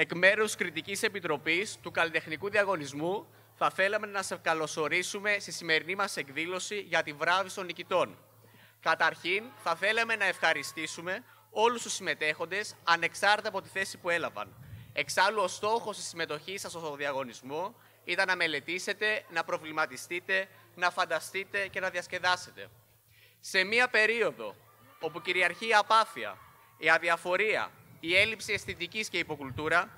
εκ μέρους Κριτικής Επιτροπής του Καλλιτεχνικού Διαγωνισμού θα θέλαμε να σε καλωσορίσουμε στη σημερινή μας εκδήλωση για τη βράβευση των νικητών. Καταρχήν, θα θέλαμε να ευχαριστήσουμε όλους τους συμμετέχοντες, ανεξάρτητα από τη θέση που έλαβαν. Εξάλλου, ο στόχος της συμμετοχής σας στο διαγωνισμό ήταν να μελετήσετε, να προβληματιστείτε, να φανταστείτε και να διασκεδάσετε. Σε μία περίοδο όπου κυριαρχεί η απάθεια, η αδιαφορία, η έλλειψη αισθητικής και υποκουλτούρα,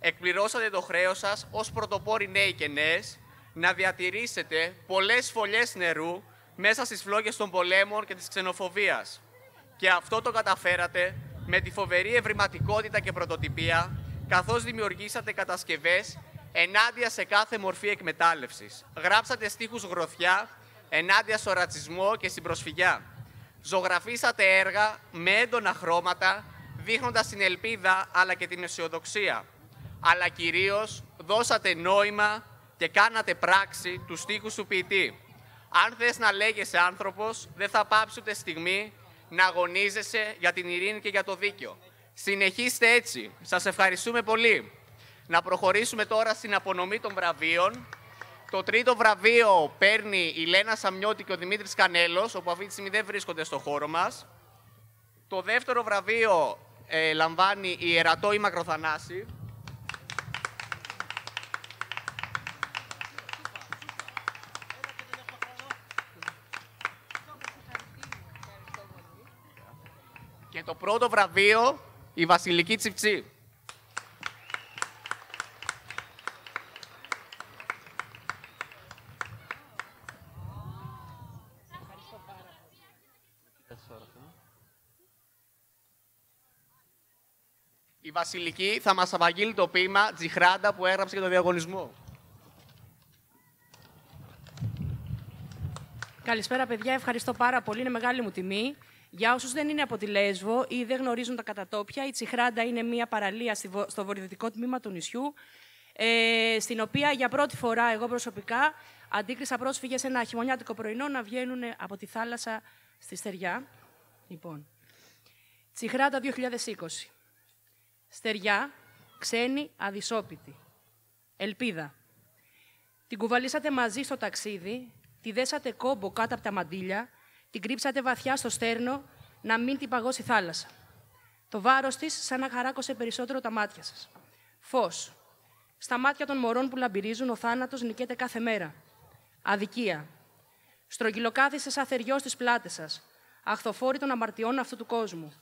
εκπληρώσατε το χρέος σας ως πρωτοπόροι νέοι και νέες να διατηρήσετε πολλές φωλιές νερού μέσα στις φλόγες των πολέμων και της ξενοφοβίας. Και αυτό το καταφέρατε με τη φοβερή ευρηματικότητα και πρωτοτυπία, καθώς δημιουργήσατε κατασκευές ενάντια σε κάθε μορφή εκμετάλλευσης. Γράψατε στίχους γροθιά ενάντια στο ρατσισμό και στην προσφυγιά. Ζωγραφίσατε έργα με έντονα χρώματα, δείχνοντας την ελπίδα αλλά και την αισιοδοξία. Αλλά κυρίως δώσατε νόημα και κάνατε πράξη τους στίχους του ποιητή. Αν θες να λέγεσαι άνθρωπος, δεν θα πάψει ούτε στιγμή να αγωνίζεσαι για την ειρήνη και για το δίκαιο. Συνεχίστε έτσι. Σας ευχαριστούμε πολύ. Να προχωρήσουμε τώρα στην απονομή των βραβείων. Το τρίτο βραβείο παίρνει η Λένα Σαμιώτη και ο Δημήτρης Κανέλος, όπου αυτή τη στιγμή δεν βρίσκονται στο χώρο μας. Το δεύτερο βραβείο ε, λαμβάνει η Ερατό η Μακροθανάση. Και το πρώτο βραβείο η Βασιλική Τσιψή. Η Βασιλική θα μας απαγγείλει το ποίημα Τζιχράντα που έγραψε για το διαγωνισμό. Καλησπέρα, παιδιά. Ευχαριστώ πάρα πολύ. Είναι μεγάλη μου τιμή. Για όσους δεν είναι από τη Λέσβο ή δεν γνωρίζουν τα κατατόπια, η Τσιχράντα είναι μια παραλία στο βορειοδυτικό τμήμα του νησιού, ε, στην οποία για πρώτη φορά εγώ προσωπικά αντίκρισα πρόσφυγες ένα χειμωνιάτικο πρωινό να βγαίνουν από τη θάλασσα στη στεριά. Λοιπόν, Τσιχράντα 2020. Στεριά, ξένη, αδυσόπιτη. Ελπίδα. Την κουβαλήσατε μαζί στο ταξίδι, τη δέσατε κόμπο κάτω από τα μαντίλια, την κρύψατε βαθιά στο στέρνο να μην την παγώσει η θάλασσα. Το βάρος της σαν να χαράκωσε περισσότερο τα μάτια σας. Φως. Στα μάτια των μωρών που λαμπυρίζουν ο θάνατος νικέται κάθε μέρα. Αδικία. Στρογγυλοκάθισε σαν θεριός στις πλάτες σας. Αχθοφόρη των αμαρτιών αυτού του κόσμου.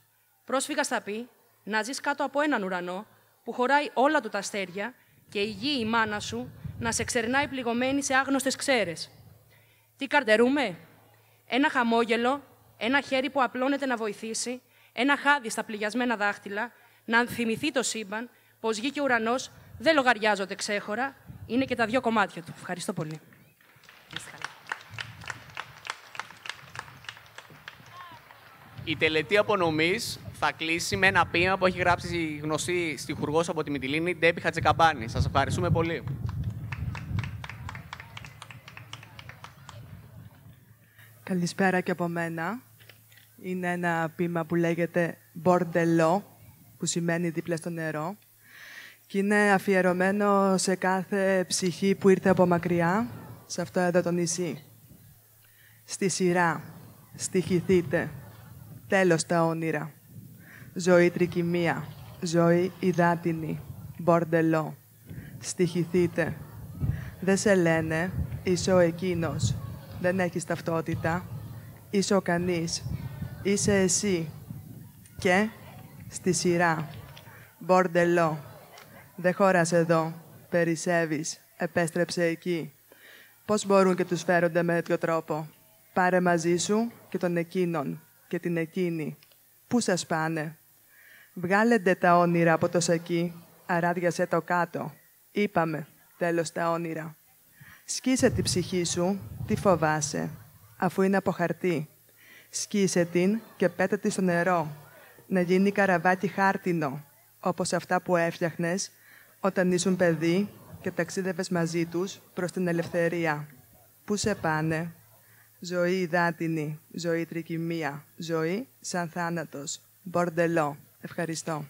Πρόσφυγα θα πει να ζεις κάτω από έναν ουρανό που χωράει όλα του τα αστέρια και η γη η μάνα σου να σε ξερνάει πληγωμένη σε άγνωστες ξέρες. Τι καρτερούμε, ένα χαμόγελο, ένα χέρι που απλώνεται να βοηθήσει, ένα χάδι στα πληγιασμένα δάχτυλα, να θυμηθεί το σύμπαν, πως γη και ουρανός δεν λογαριάζονται ξέχωρα, είναι και τα δύο κομμάτια του. Ευχαριστώ πολύ. Η τελετή απονομής θα κλείσει με ένα ποίημα που έχει γράψει η γνωστή στιχουργός από τη Μιτιλίνη, Ντέπι Χατζεκαμπάνη. Σας ευχαριστούμε πολύ. Καλησπέρα και από μένα. Είναι ένα ποίημα που λέγεται «Μπορντελό», που σημαίνει δίπλα στο νερό. Και είναι αφιερωμένο σε κάθε ψυχή που ήρθε από μακριά, σε αυτό εδώ το νησί. Στη σειρά, στοιχηθείτε, τέλος τα όνειρα. Ζωή τρικυμία, ζωή υδάτινη, μπορντελό. Στοιχηθείτε. Δεν σε λένε, είσαι ο εκείνος, δεν έχεις ταυτότητα. Είσαι ο κανείς. Είσαι εσύ. Και στη σειρά. Μπορντελό. Δεν χώρας εδώ. Περισσεύεις. Επέστρεψε εκεί. Πώς μπορούν και τους φέρονται με τέτοιο τρόπο; Πάρε μαζί σου και τον εκείνον και την εκείνη. Πού σας πάνε; Βγάλετε τα όνειρα από το σακί. Αράδιασε το κάτω. Είπαμε. Τέλος τα όνειρα. Σκίσε την ψυχή σου, τι φοβάσαι, αφού είναι από χαρτί. Σκίσε την και πέτα τη στο νερό, να γίνει καραβάκι χάρτινο, όπως αυτά που έφτιαχνες όταν ήσουν παιδί και ταξίδευες μαζί τους προς την ελευθερία. Πού σε πάνε, ζωή υδάτινη, ζωή τρικυμία, ζωή σαν θάνατος, μπορντελό. Ευχαριστώ.